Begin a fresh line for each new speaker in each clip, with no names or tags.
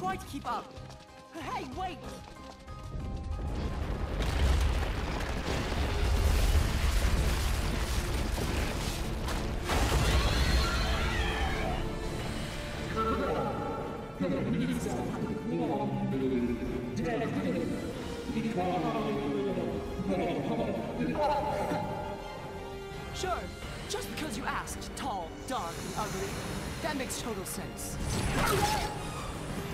Try to keep up. Hey, wait! Sure, just because you asked, tall, dark, and ugly, that makes total sense.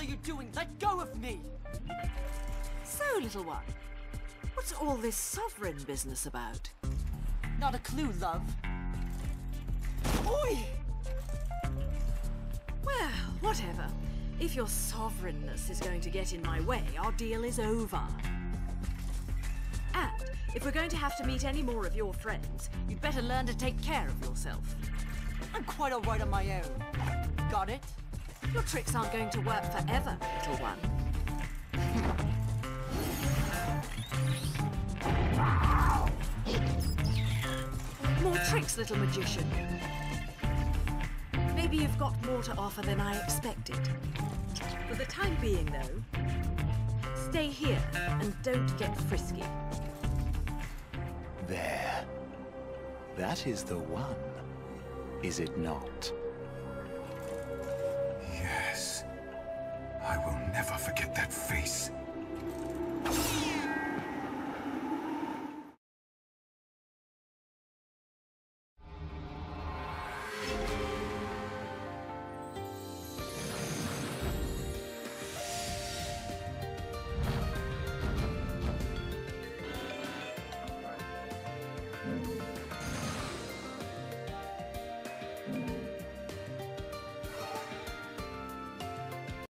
are you doing? Let go of me!
So, little one, what's all this sovereign business about?
Not a clue, love. Oi!
Well, whatever. If your sovereignness is going to get in my way, our deal is over. And if we're going to have to meet any more of your friends, you'd better learn to take care of yourself.
I'm quite all right on my own. Got it?
Your tricks aren't going to work forever, little one. More tricks, little magician. Maybe you've got more to offer than I expected. For the time being, though, stay here and don't get frisky.
There. That is the one, is it not?